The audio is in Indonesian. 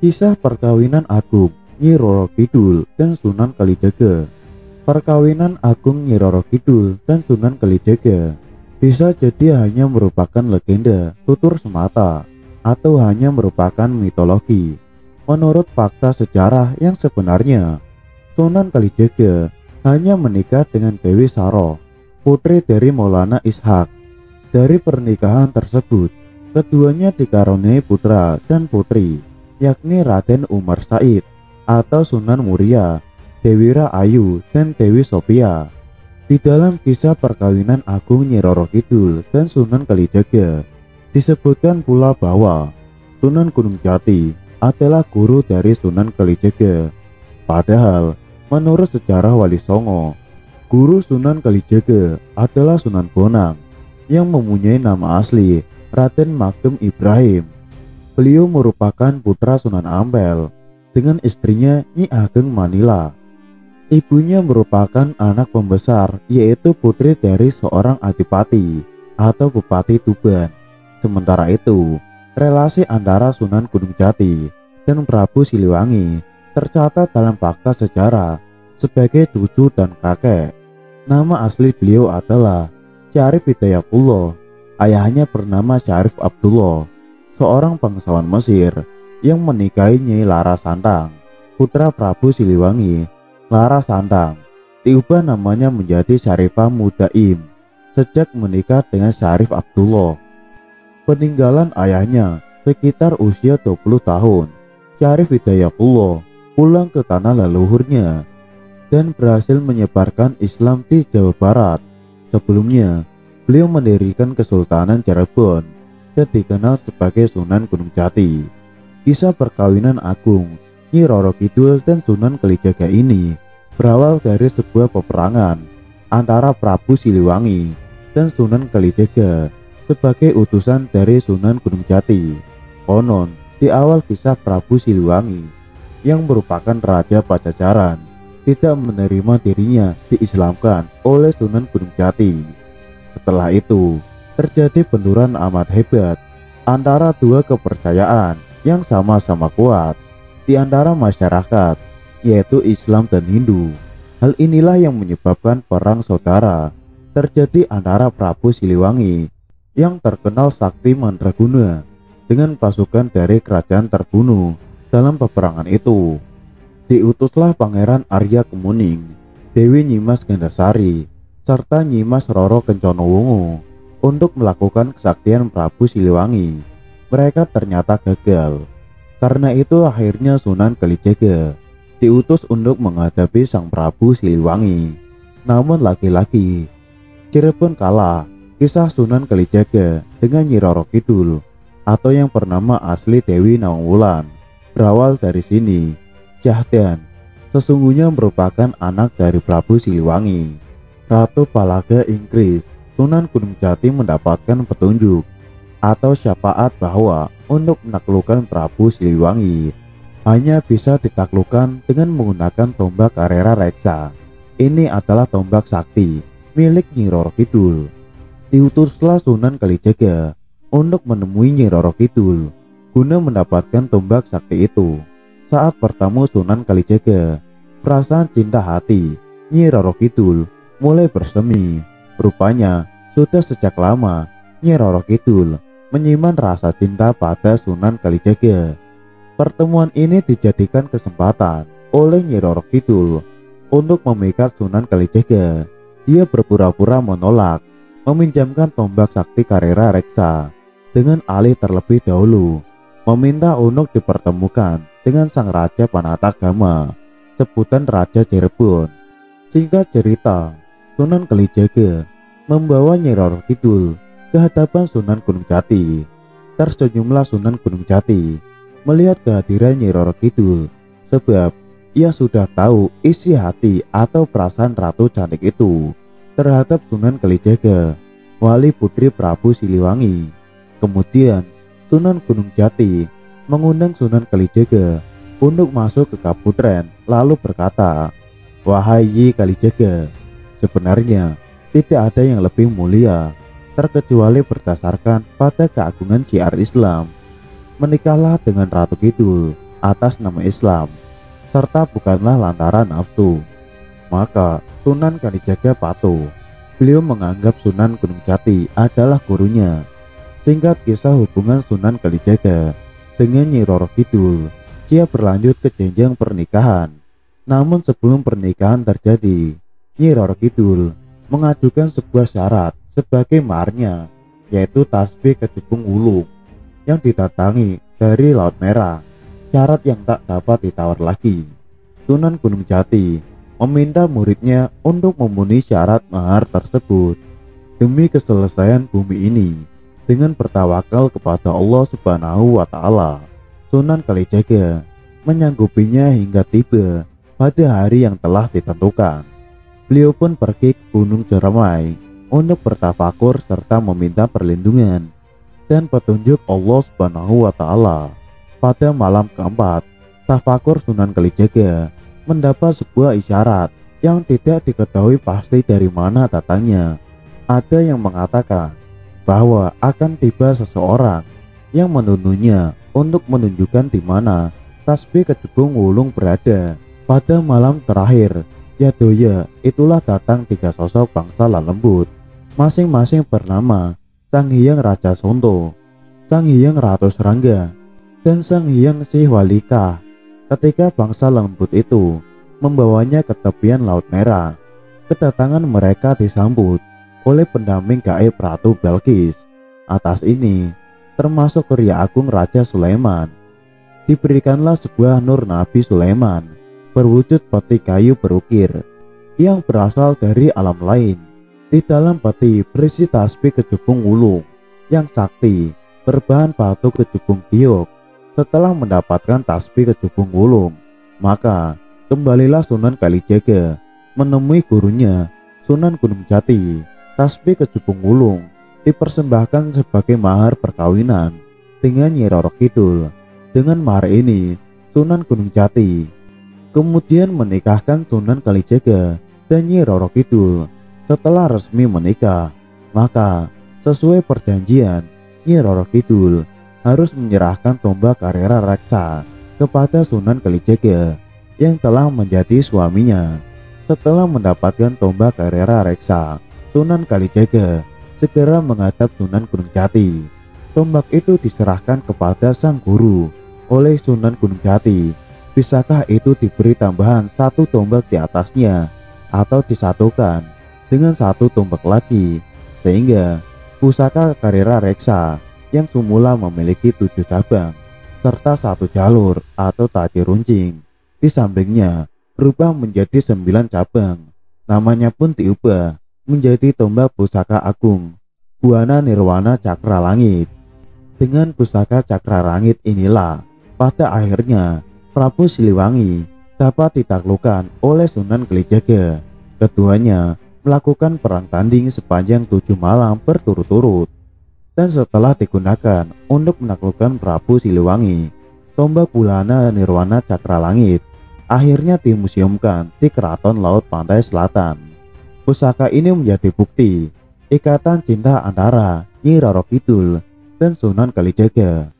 Kisah perkawinan Agung Nyi Roro Kidul dan Sunan Kalijaga Perkawinan Agung Nyi Roro Kidul dan Sunan Kalijaga bisa jadi hanya merupakan legenda tutur semata atau hanya merupakan mitologi. Menurut fakta sejarah yang sebenarnya, Sunan Kalijaga hanya menikah dengan Dewi Saro, putri dari Maulana Ishak. Dari pernikahan tersebut, keduanya dikaruniai putra dan putri, yakni Raden Umar Said atau Sunan Muria, Dewi Ayu, dan Dewi Sophia. Di dalam kisah perkawinan Agung Nyi Roro Kidul dan Sunan Kalijaga, disebutkan pula bahwa Sunan Gunung Jati adalah guru dari Sunan Kalijaga. Padahal, menurut sejarah Wali Songo, guru Sunan Kalijaga adalah Sunan Bonang yang mempunyai nama asli Raden Magem Ibrahim. Beliau merupakan putra Sunan Ampel dengan istrinya Nyi Ageng Manila. Ibunya merupakan anak pembesar yaitu putri dari seorang adipati atau bupati Tuban. Sementara itu, relasi antara Sunan Gunung Jati dan Prabu Siliwangi tercatat dalam fakta sejarah sebagai cucu dan kakek. Nama asli beliau adalah Syarif Hidayatullah. Ayahnya bernama Syarif Abdullah, seorang bangsawan Mesir yang menikahi Nyai Lara Santang, putra Prabu Siliwangi. Lara Santang diubah namanya menjadi Syarifah Mudaim sejak menikah dengan Syarif Abdullah. Peninggalan ayahnya sekitar usia 20 tahun. Syarif Hidayatullah pulang ke tanah leluhurnya dan berhasil menyebarkan Islam di Jawa Barat. Sebelumnya, beliau mendirikan Kesultanan Cirebon dan dikenal sebagai Sunan Gunung Jati. Kisah perkawinan Agung, Nyi Roro Kidul dan Sunan Kalijaga ini berawal dari sebuah peperangan antara Prabu Siliwangi dan Sunan Kalijaga sebagai utusan dari Sunan Gunung Jati. Konon, di awal kisah Prabu Siliwangi yang merupakan Raja Pajajaran tidak menerima dirinya diislamkan oleh Sunan Gunung Jati. Setelah itu, terjadi benturan amat hebat antara dua kepercayaan yang sama-sama kuat di antara masyarakat, yaitu Islam dan Hindu. Hal inilah yang menyebabkan perang saudara terjadi antara Prabu Siliwangi yang terkenal sakti mandraguna dengan pasukan dari kerajaan terbunuh dalam peperangan itu. Diutuslah Pangeran Arya Kemuning, Dewi Nyimas Gandasari, serta Nyimas Roro Kencono untuk melakukan kesaktian Prabu Siliwangi mereka ternyata gagal. Karena itu akhirnya Sunan Kalijaga diutus untuk menghadapi Sang Prabu Siliwangi. Namun lagi-lagi Cirebon kalah. Kisah Sunan Kalijaga dengan Nyi Roro Kidul atau yang bernama asli Dewi Nawangwulan berawal dari sini. Syahdan sesungguhnya merupakan anak dari Prabu Siliwangi. Ratu Palaga Inggris Sunan Gunung Jati mendapatkan petunjuk atau syafaat bahwa untuk menaklukkan Prabu Siliwangi hanya bisa ditaklukkan dengan menggunakan tombak Karera Reksa. Ini adalah tombak sakti milik Nyi Roro Kidul. Diutuslah Sunan Kalijaga untuk menemui Nyi Roro Kidul guna mendapatkan tombak sakti itu. Saat bertemu Sunan Kalijaga, perasaan cinta hati Nyi Roro Kidul mulai bersemi. Rupanya sudah sejak lama Nyi Roro Kidul menyimpan rasa cinta pada Sunan Kalijaga. Pertemuan ini dijadikan kesempatan oleh Nyi Roro Kidul untuk memikat Sunan Kalijaga. Dia berpura-pura menolak meminjamkan tombak sakti Karera Reksa dengan alih terlebih dahulu meminta untuk dipertemukan dengan sang raja Panatagama sebutan Raja Cirebon. Singkat cerita, Sunan Kalijaga membawa Nyi Roro Kidul ke hadapan Sunan Gunung Jati. Tersenyumlah Sunan Gunung Jati melihat kehadiran Nyi Roro Kidul sebab ia sudah tahu isi hati atau perasaan Ratu Cantik itu terhadap Sunan Kalijaga, wali putri Prabu Siliwangi. Kemudian Sunan Gunung Jati mengundang Sunan Kalijaga untuk masuk ke Kaputren lalu berkata, Wahai Kalijaga, sebenarnya tidak ada yang lebih mulia terkecuali berdasarkan pada keagungan syiar Islam. Menikahlah dengan Ratu Kidul atas nama Islam, serta bukanlah lantaran nafsu. Maka Sunan Kalijaga patuh. Beliau menganggap Sunan Gunung Jati adalah gurunya. Singkat kisah hubungan Sunan Kalijaga dengan Nyi Roro Kidul, dia berlanjut ke jenjang pernikahan. Namun sebelum pernikahan terjadi, Nyi Roro Kidul mengajukan sebuah syarat sebagai marnya, yaitu tasbih kecubung wulung yang ditatangi dari Laut Merah, syarat yang tak dapat ditawar lagi. Sunan Gunung Jati meminta muridnya untuk memenuhi syarat mahar tersebut demi keselesaian bumi ini dengan bertawakal kepada Allah Subhanahu wa taala. Sunan Kalijaga menyanggupinya hingga tiba pada hari yang telah ditentukan. Beliau pun pergi ke Gunung Jeramai untuk bertafakur serta meminta perlindungan dan petunjuk Allah Subhanahu wa taala. Pada malam keempat, tafakur Sunan Kalijaga mendapat sebuah isyarat yang tidak diketahui pasti dari mana datangnya. Ada yang mengatakan bahwa akan tiba seseorang yang menuduhnya untuk menunjukkan di mana tasbih kecubung wulung berada. Pada malam terakhir, Yadoya itulah datang tiga sosok bangsa lembut, masing-masing bernama Sang Hyang Raja Sonto, Sang Hyang Ratu Serangga, dan Sang Hyang Sihwalika ketika bangsa lembut itu membawanya ke tepian Laut Merah. Kedatangan mereka disambut oleh pendamping gaib Ratu Belkis. Atas ini termasuk Ria Agung Raja Sulaiman. Diberikanlah sebuah nur Nabi Sulaiman berwujud peti kayu berukir yang berasal dari alam lain. Di dalam peti berisi tasbih kejubung wulung yang sakti berbahan batu kejubung giok setelah mendapatkan tasbih kejubung wulung, maka kembalilah Sunan Kalijaga menemui gurunya Sunan Gunung Jati. Tasbih kejubung wulung dipersembahkan sebagai mahar perkawinan dengan Nyi Roro Kidul. Dengan mahar ini, Sunan Gunung Jati kemudian menikahkan Sunan Kalijaga dan Nyi Roro Kidul. Setelah resmi menikah, maka sesuai perjanjian, Nyi Roro Kidul harus menyerahkan tombak Karera Reksa kepada Sunan Kalijaga yang telah menjadi suaminya. Setelah mendapatkan tombak Karera Reksa, Sunan Kalijaga segera menghadap Sunan Gunung Jati. Tombak itu diserahkan kepada sang guru oleh Sunan Gunung Jati. Bisakah itu diberi tambahan satu tombak di atasnya atau disatukan dengan satu tombak lagi sehingga pusaka Karera Reksa yang semula memiliki tujuh cabang serta satu jalur atau tadi runcing di sampingnya berubah menjadi sembilan cabang. Namanya pun diubah menjadi tombak pusaka agung Buana Nirwana Cakra Langit. Dengan pusaka Cakra Langit inilah pada akhirnya Prabu Siliwangi dapat ditaklukkan oleh Sunan Kalijaga keduanya melakukan perang tanding sepanjang tujuh malam berturut-turut dan setelah digunakan untuk menaklukkan Prabu Siliwangi, tombak Bulana Nirwana Cakra Langit akhirnya dimuseumkan di Keraton Laut Pantai Selatan. Pusaka ini menjadi bukti ikatan cinta antara Nyi Roro Kidul dan Sunan Kalijaga.